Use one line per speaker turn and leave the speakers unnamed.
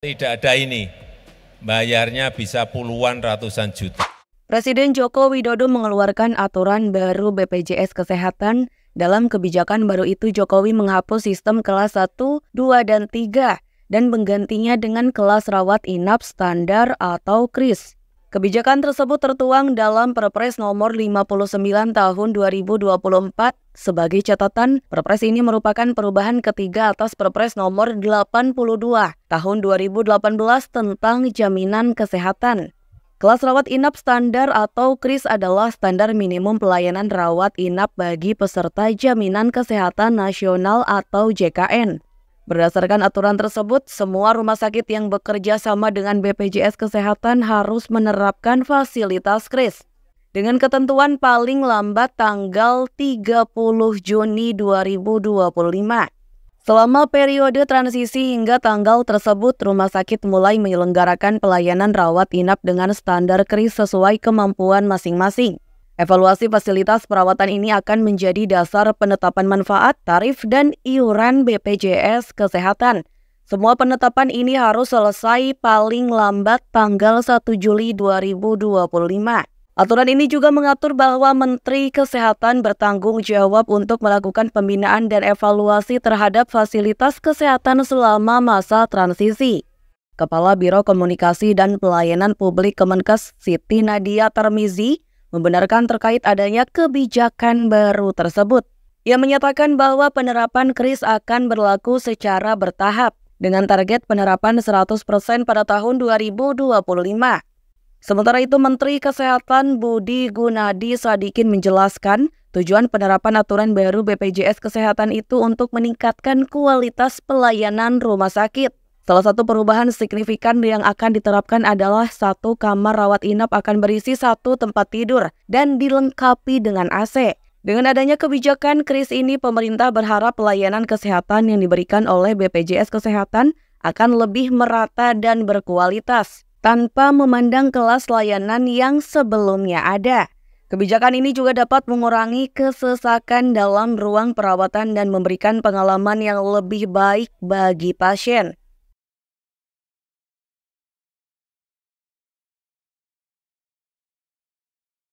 Tidak ada ini, bayarnya bisa puluhan ratusan juta.
Presiden Joko Widodo mengeluarkan aturan baru BPJS Kesehatan. Dalam kebijakan baru itu, Jokowi menghapus sistem kelas 1, 2, dan 3 dan menggantinya dengan kelas rawat inap standar atau KRIS. Kebijakan tersebut tertuang dalam Perpres nomor 59 tahun 2024. Sebagai catatan, Perpres ini merupakan perubahan ketiga atas Perpres nomor 82 tahun 2018 tentang jaminan kesehatan. Kelas rawat inap standar atau KRIS adalah standar minimum pelayanan rawat inap bagi peserta Jaminan Kesehatan Nasional atau JKN. Berdasarkan aturan tersebut, semua rumah sakit yang bekerja sama dengan BPJS Kesehatan harus menerapkan fasilitas KRIS dengan ketentuan paling lambat tanggal 30 Juni 2025. Selama periode transisi hingga tanggal tersebut, rumah sakit mulai menyelenggarakan pelayanan rawat inap dengan standar KRIS sesuai kemampuan masing-masing. Evaluasi fasilitas perawatan ini akan menjadi dasar penetapan manfaat, tarif, dan iuran BPJS Kesehatan. Semua penetapan ini harus selesai paling lambat tanggal 1 Juli 2025. Aturan ini juga mengatur bahwa Menteri Kesehatan bertanggung jawab untuk melakukan pembinaan dan evaluasi terhadap fasilitas kesehatan selama masa transisi. Kepala Biro Komunikasi dan Pelayanan Publik Kemenkes Siti Nadia Termizi membenarkan terkait adanya kebijakan baru tersebut. Ia menyatakan bahwa penerapan KRIS akan berlaku secara bertahap dengan target penerapan 100% pada tahun 2025. Sementara itu Menteri Kesehatan Budi Gunadi Sadikin menjelaskan tujuan penerapan aturan baru BPJS Kesehatan itu untuk meningkatkan kualitas pelayanan rumah sakit. Salah satu perubahan signifikan yang akan diterapkan adalah satu kamar rawat inap akan berisi satu tempat tidur dan dilengkapi dengan AC. Dengan adanya kebijakan kris ini, pemerintah berharap pelayanan kesehatan yang diberikan oleh BPJS Kesehatan akan lebih merata dan berkualitas tanpa memandang kelas layanan yang sebelumnya ada. Kebijakan ini juga dapat mengurangi kesesakan dalam ruang perawatan dan memberikan pengalaman yang lebih baik bagi pasien.